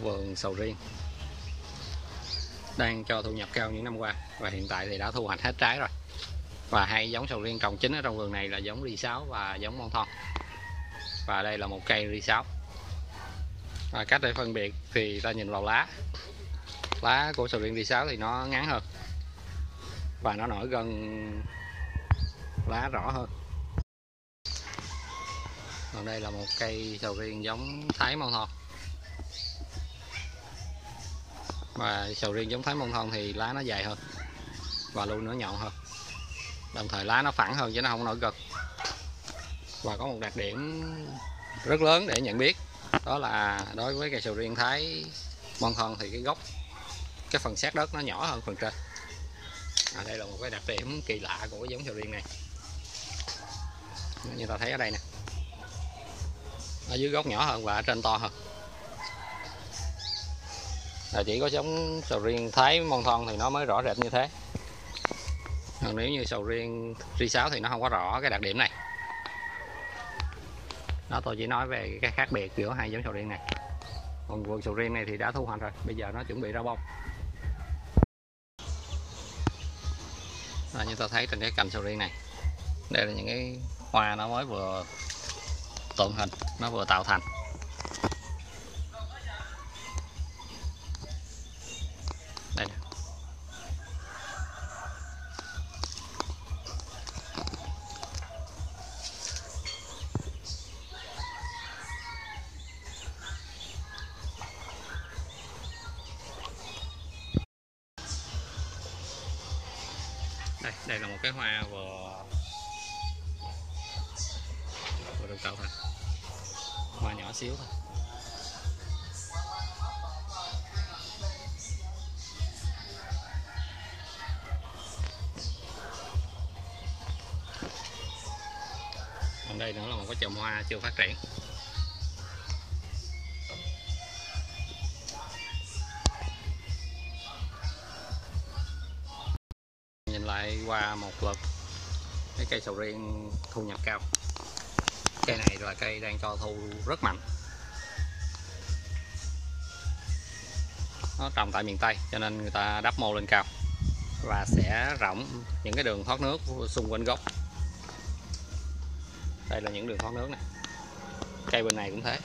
vườn sầu riêng đang cho thu nhập cao những năm qua và hiện tại thì đã thu hoạch hết trái rồi. Và hai giống sầu riêng trồng chính ở trong vườn này là giống ri sáu và giống mon thon. Và đây là một cây ri sáu. Và cách để phân biệt thì ta nhìn vào lá. Lá của sầu riêng ri sáu thì nó ngắn hơn và nó nổi gần lá rõ hơn. Còn đây là một cây sầu riêng giống thái mon thon. Và sầu riêng giống thái môn thon thì lá nó dài hơn và luôn nó nhọn hơn. Đồng thời lá nó phẳng hơn chứ nó không nổi gật. Và có một đặc điểm rất lớn để nhận biết đó là đối với cây sầu riêng thái môn thon thì cái gốc cái phần sát đất nó nhỏ hơn phần trên. À, đây là một cái đặc điểm kỳ lạ của giống sầu riêng này. Như ta thấy ở đây nè. Ở dưới gốc nhỏ hơn và ở trên to hơn là chỉ có giống sầu riêng thái mon thon thì nó mới rõ rệt như thế. Còn nếu như sầu riêng ri sáo thì nó không có rõ cái đặc điểm này. Đó, tôi chỉ nói về cái khác biệt giữa hai giống sầu riêng này. Còn vườn sầu riêng này thì đã thu hoạch rồi, bây giờ nó chuẩn bị ra bông. Như ta thấy trên cái cành sầu riêng này, đây là những cái hoa nó mới vừa tượng hình, nó vừa tạo thành. Đây là một cái hoa vừa vừa được tạo thành hoa nhỏ xíu thôi. Còn đây nữa là một cái chùm hoa chưa phát triển. Lại qua một lượt cái cây sầu riêng thu nhập cao. Cây này là cây đang cho thu rất mạnh. Nó trồng tại miền Tây, cho nên người ta đắp mô lên cao. Và sẽ rộng những cái đường thoát nước xung quanh gốc. Đây là những đường thoát nước này cây bên này cũng thế.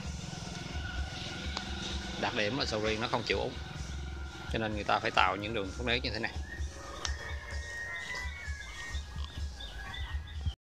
Đặc điểm là sầu riêng nó không chịu úng. Cho nên người ta phải tạo những đường thoát nước như thế này.